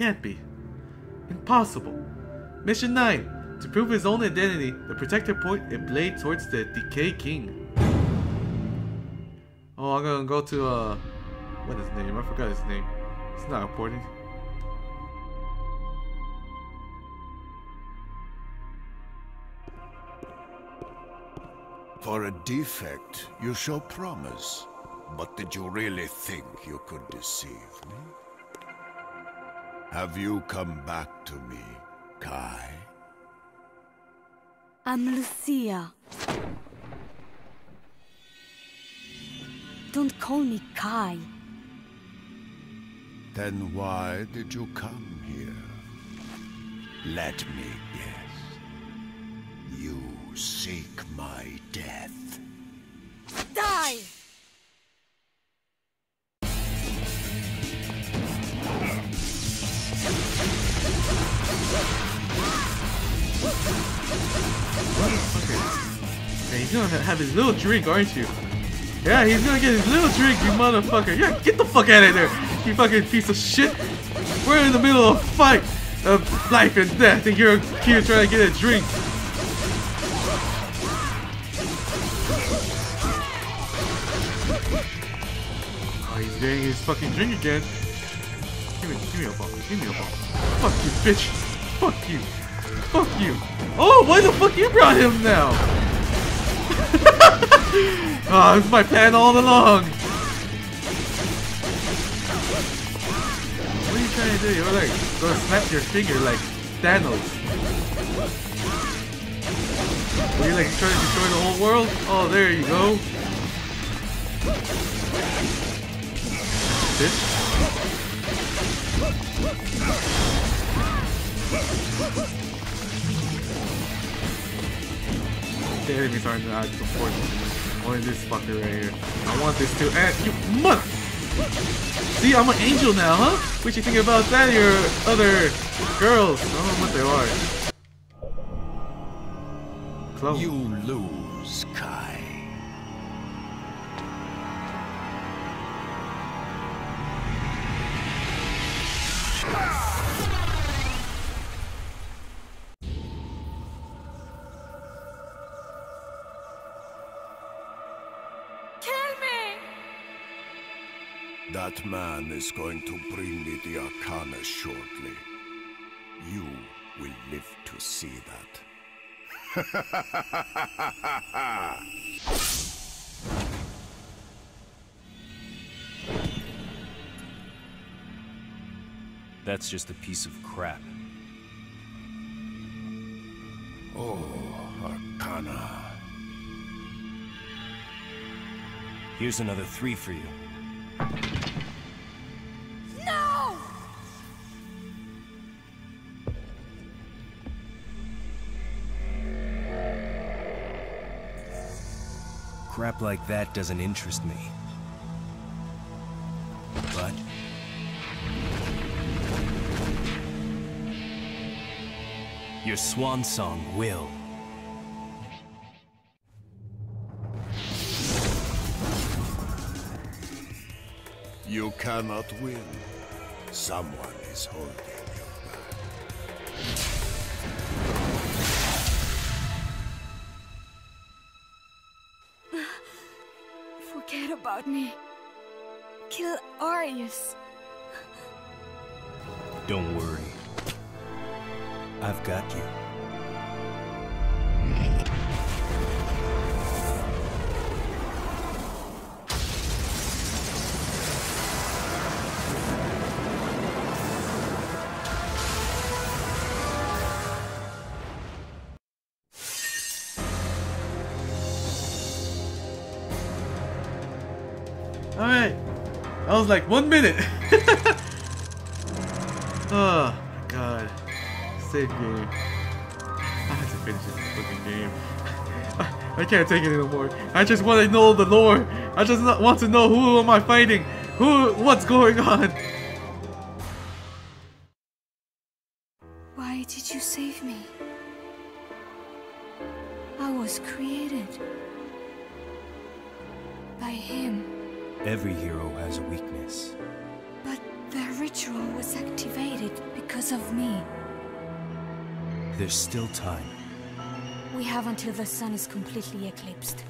can't be. Impossible. Mission 9. To prove his own identity, the Protector point a blade towards the Decay King. Oh, I'm gonna go to, uh... What is his name? I forgot his name. It's not important. For a defect, you show promise. But did you really think you could deceive me? Have you come back to me, Kai? I'm Lucia. Don't call me Kai. Then why did you come here? Let me guess. You seek my death. He's gonna have his little drink, aren't you? Yeah, he's gonna get his little drink, you motherfucker. Yeah, get the fuck out of there, you fucking piece of shit. We're in the middle of a fight of life and death, and you're here trying to get a drink. Oh, he's getting his fucking drink again. Give me, give me a. Give me a ball. Fuck you, bitch. Fuck you. Fuck you. Oh, why the fuck you brought him now? Ah, oh, it's my plan all along. What are you trying to do? You're like gonna snap your finger like Thanos. Are you like trying to destroy the whole world? Oh, there you go. Bitch. The enemies aren't that important. Only this fucker right here. I want this too. And you mother. See, I'm an angel now, huh? What you think about that, your other girls? I don't know what they are. Clone. You lose, That man is going to bring me the Arcana shortly. You will live to see that. That's just a piece of crap. Oh, Arcana. Here's another three for you. Crap like that doesn't interest me. But... Your swan song will. You cannot win. Someone is holding Me. Kill Arius. Don't worry. I've got you. Alright. I was like, one minute. oh, my God. Save game. I have to finish this fucking game. I can't take it anymore. I just want to know the lore. I just want to know who am I fighting. Who, what's going on? Why did you save me? I was created by him. Every hero has a weakness. But The ritual was activated because of me. There's still time. We have until the sun is completely eclipsed.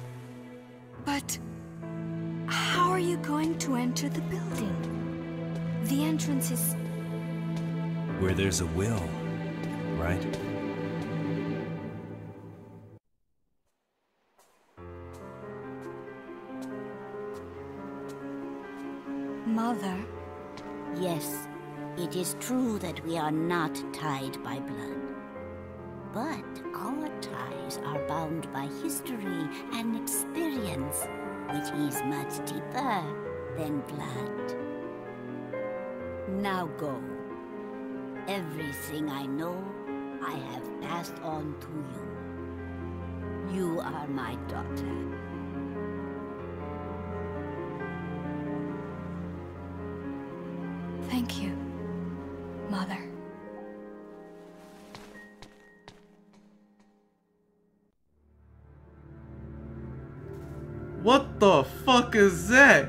But how are you going to enter the building? The entrance is Where there's a will, right? It is true that we are not tied by blood. But our ties are bound by history and experience, which is much deeper than blood. Now go. Everything I know, I have passed on to you. You are my daughter. What the fuck is that?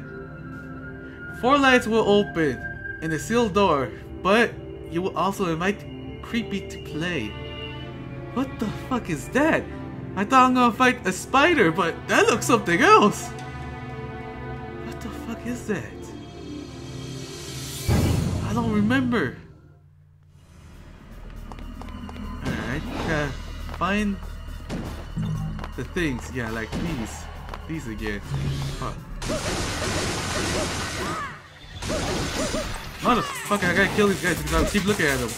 Four lights will open in a sealed door, but you will also invite Creepy to play. What the fuck is that? I thought I'm gonna fight a spider, but that looks something else. What the fuck is that? I don't remember. Alright, gotta find the things. Yeah, like these. These again. Fuck. Motherfucker, I gotta kill these guys because I keep looking at them.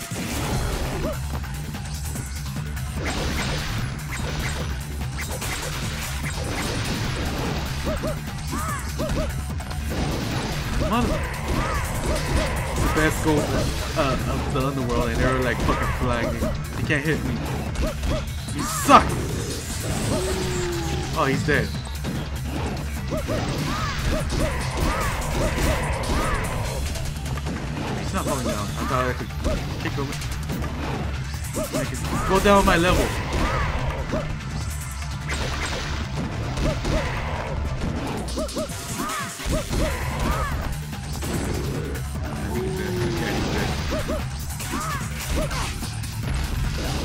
Mother. The best gold uh, of the underworld and they're like fucking flying. You can't hit me. You suck! Oh, he's dead. He's not falling down. I thought I could kick him. I could go down my level.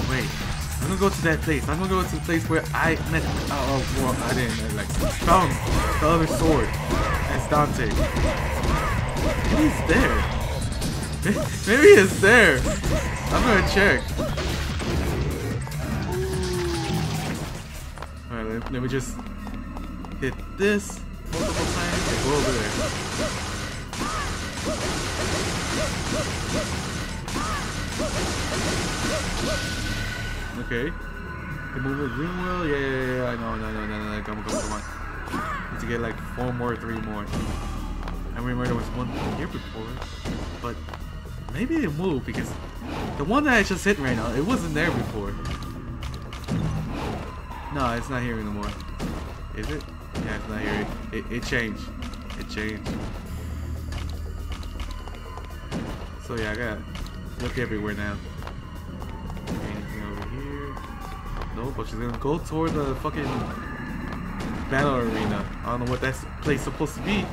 Wait. I'm gonna go to that place. I'm gonna go to the place where I met. Oh, well, I didn't. I, like found the other sword. That's Dante. Maybe he's there. Maybe he's there. I'm gonna check. Alright, let, let me just hit this multiple times and go over there. Okay. The movement room well? Yeah, yeah, yeah. I know, no, no, no, no, no. Come on, come on, come on. Need to get like four more, three more. I remember there was one here before, but maybe it moved because the one that I just hit right now, it wasn't there before. No, it's not here anymore. Is it? Yeah, it's not here. It, it changed. It changed. So yeah, I gotta look everywhere now. No, but she's gonna go toward the fucking battle arena. I don't know what that place supposed to be,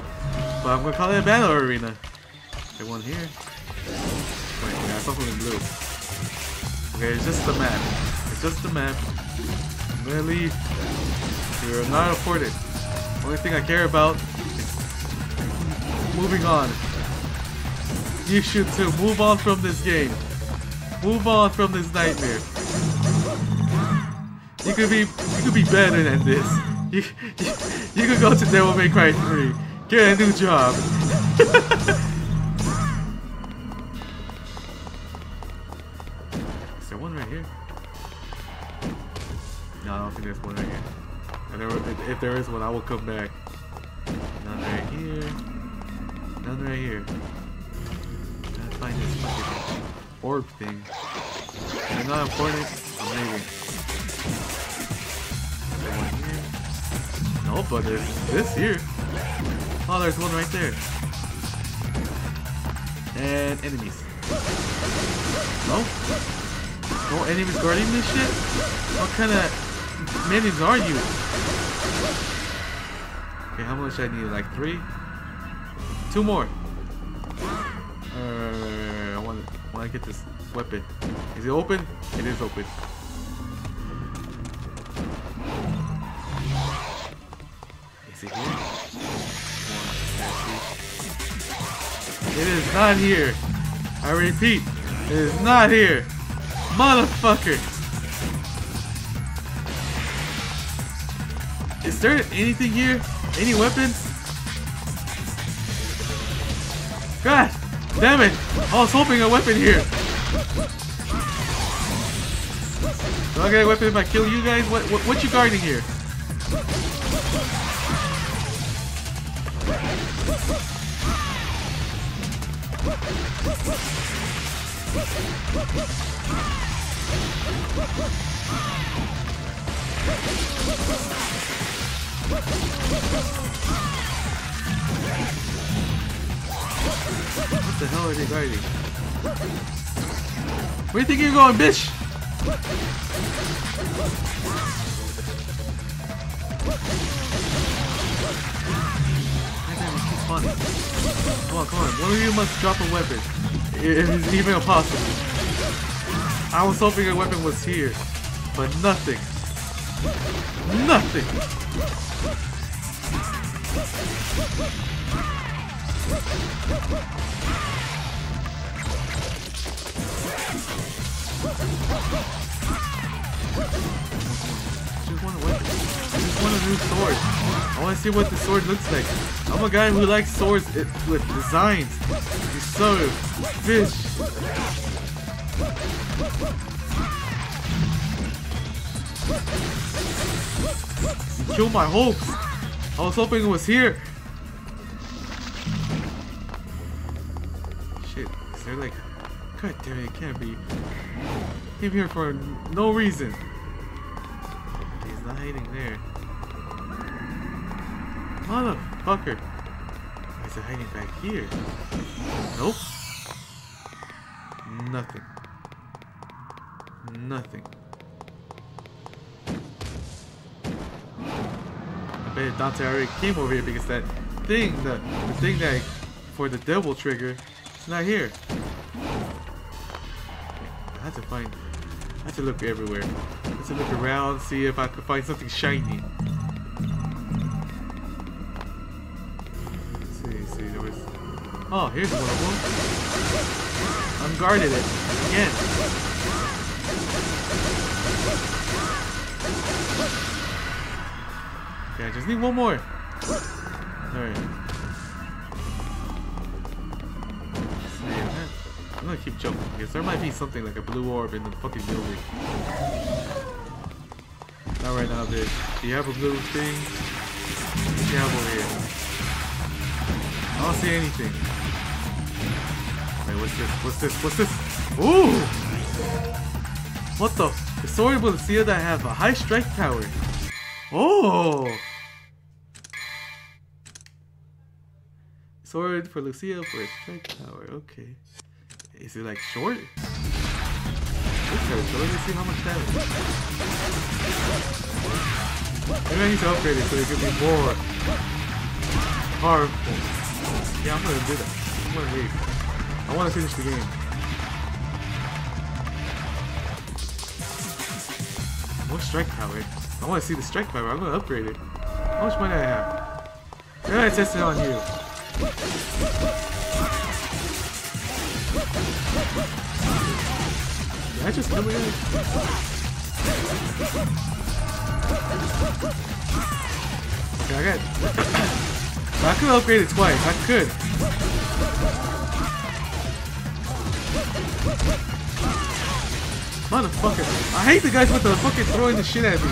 but I'm gonna call it a battle arena. There's one here. Wait, we something in blue. Okay, it's just the map. It's just the map. I'm gonna leave. You're not afforded. Only thing I care about moving on. You should too. Move on from this game. Move on from this nightmare. You could be you could be better than this. You you, you could go to Devil May Cry 3. Get a new job. Is there one right here? No, I don't think there's one right here. And there, if, there is one, I will come back. None right here. None right here. Gotta find this fucking orb thing. They're not important. I'm. No, but there's this here. Oh, there's one right there. And enemies. No? No enemies guarding this shit? What kind of minions are you? Okay, how much I need? Like three? Two more. Uh, I want, I want to get this weapon. Is it open? It is open. Here? It is not here. I repeat, it is not here. Motherfucker. Is there anything here? Any weapons? God damn it! I was hoping a weapon here. Do I get a weapon if I kill you guys? What what, what you guarding here? What the hell are they guarding? Where you think you're going, bitch? Spawning. Come on, come on. One of you must drop a weapon. If it's even possible. I was hoping a weapon was here, but nothing. Nothing. Just a weapon. I want a new sword. I want to see what the sword looks like. I'm a guy who likes swords with designs. Of bitch. You killed my hopes. I was hoping it was here. Shit, is there like... God damn it, it can't be. Came here for no reason. He's not hiding there. Motherfucker. Is it hiding back here? Nope. Nothing. Nothing. I bet Dante already came over here because that thing, the, the thing that for the devil trigger, it's not here. I have to find, I have to look everywhere. I have to look around, see if I can find something shiny. Oh, here's one them. Unguarded it, again. Okay, I just need one more. Alright. I'm gonna keep jumping because there might be something like a blue orb in the fucking building. Not right now, bitch. Do you have a blue thing? What do you have over here? I don't see anything. What's this? What's this? What's this? Ooh! What the? Sword will see that have a high strike power. Oh! Sword for Lucia for a strike power. Okay. Is it like short? Okay, so let me see how much damage. Maybe I need to upgrade it so it can be more powerful. Yeah, I'm gonna do that. I'm gonna leave. I wanna finish the game. What strike power? I wanna see the strike power. I'm gonna upgrade it. How much money I have? Then I test it on you. Did I just kill in? Okay, I got. I could upgrade it twice. I could. Motherfucker. I hate the guys with the fucking throwing the shit at me.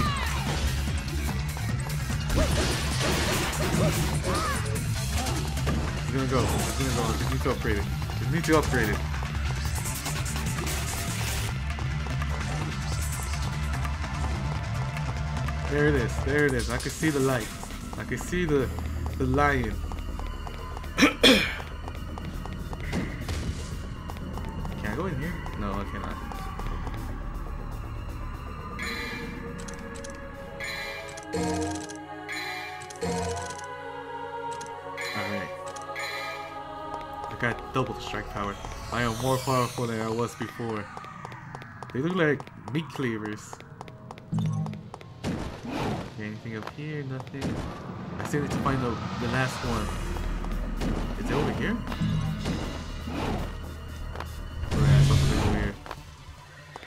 It's gonna go. It's gonna go. Just need to upgrade it. Just need to upgrade it. There it is. There it is. I can see the light. I can see the the lion. I go in here? No, I cannot. Alright. I got double the strike power. I am more powerful than I was before. They look like meat cleavers. Anything up here? Nothing. I still need to find the, the last one. Is it over here?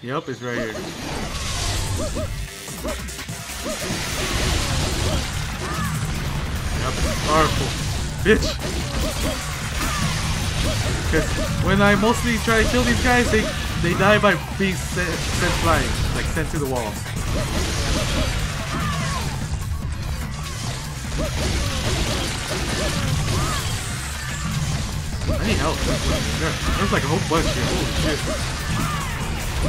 Yep, it's right here. Powerful. Bitch! Because when I mostly try to kill these guys, they they die by being sent, sent flying, like sent to the wall. I need help. There's like a whole bunch here. Holy shit. I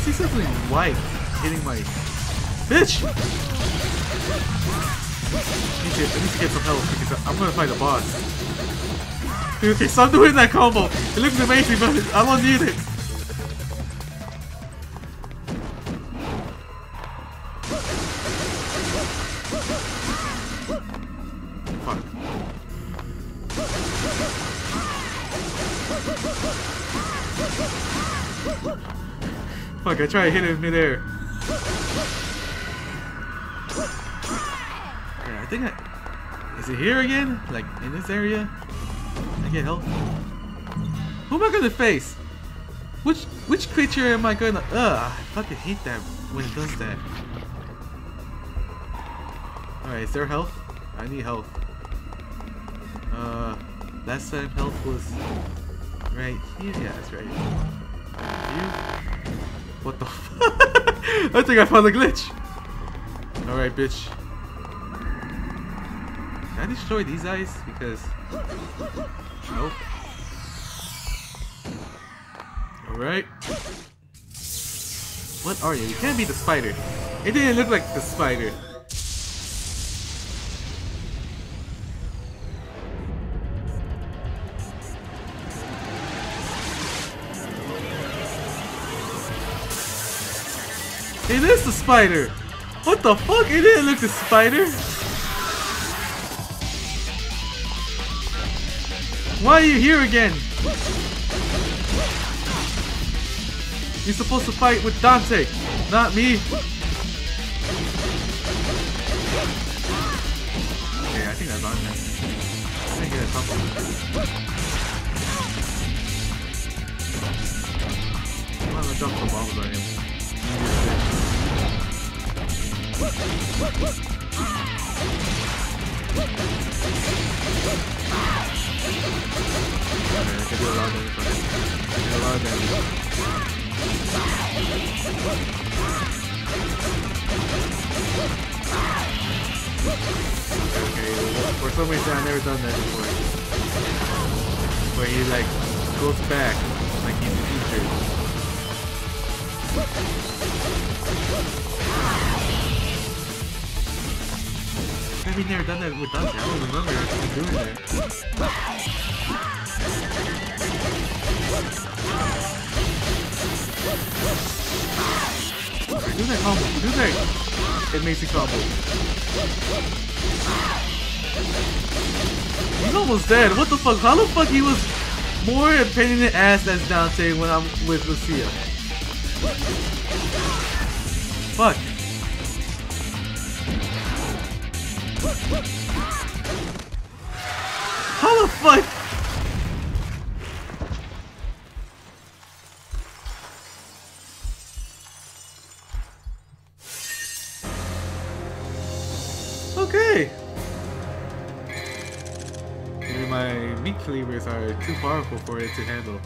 see something white hitting my bitch. I need to, get some help because I'm gonna fight the boss. Dude, okay, stop doing that combo. It looks amazing, but I don't need it. Fuck, I try to hit it midair. Yeah, I think I... Is it here again? Like, in this area? I get help? Who am I gonna face? Which which creature am I gonna... Ugh, I fucking hate that when it does that. Alright, is there health? I need health. Uh, last time health was right here. Yeah, that's right. You? What the? I think I found a glitch. Alright, bitch. Can I destroy these eyes? Because... Nope. Alright. What are you? You can't be the spider. It didn't look like the spider. It is the spider! What the fuck? It didn't look the spider! Why are you here again? You're supposed to fight with Dante, not me. Okay, I think that's on there. I think that's something. I'm gonna dump some bombs on him. Some reason I've never done that before. Where he like goes back like he's injured. I've never done that with Dante. I don't remember him doing that. Do that combo. Do that. It makes a combo. He's almost dead. What the fuck? How the fuck he was more a pain in the ass as Dante when I'm with Lucia? Fuck. How the fuck? Okay. Maybe my meat cleavers are too powerful for it to handle.